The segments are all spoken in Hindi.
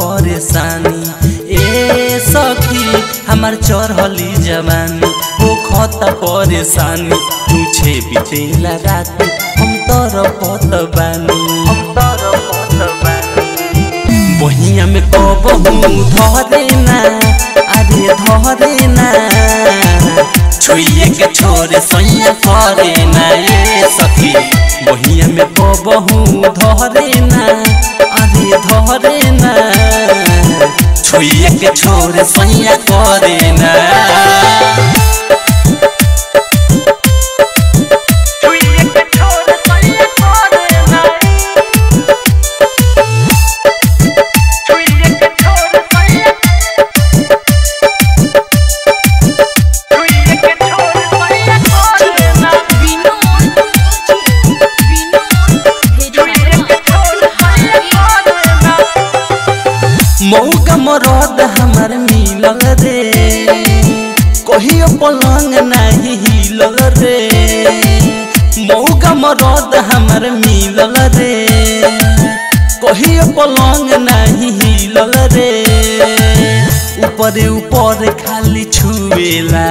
परेशानी। ए सखी, हमार चढ़ली जवानी हो खत परेशानी। तुझे बितेला रात हम तर पत बानी। बानी। बहिया में कबहू धरे ना अरे धरे ना। छुइए के छोरे सैया करे ना ये सखी। बहिया में कबहू धरे ना धरे ना। छुइए के छोरे सैया करे ना। हमार रे कहियो पलंग नहीं हिलल रे मौका मरद हमार मिलल रे कहियो पलंग नहीं हिलल रे ऊपर ऊपर खाली छुएला।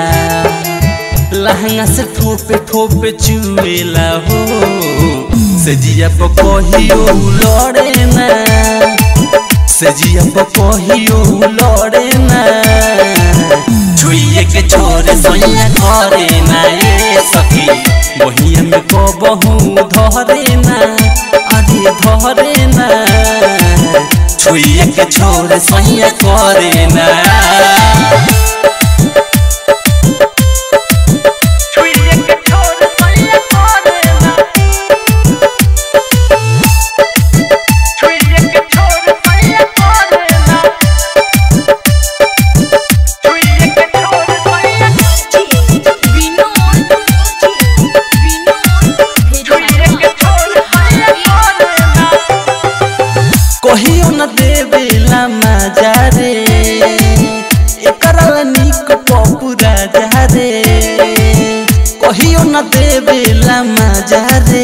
लहंगा से ठोपे ठोपे चुएला हो। से जिया पर कहियो लड़े ना। सजिया पर कहियो लड़े ना। के छोरे सैया करे ना ये सखी। बहिया में को बहु धरे ना अरे धरे ना। छुइए के छोर सैया करे ना। देवेला मज़ा रे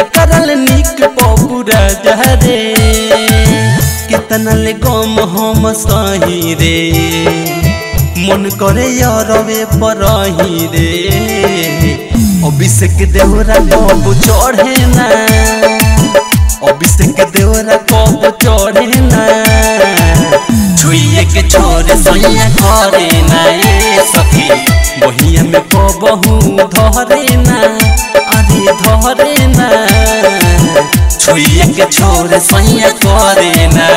एकरा निक पपुरा जा रे कितना ले गम हम सही रे मन करे यारवे परही रे अभिषेक देवरा कब चढ़े ना अभिषेक देवरा कब चढ़े ना छुइए के छोरे सैया बहू धरे ना अरे धरे ना। छुइया के छोड़ सैया करे ना।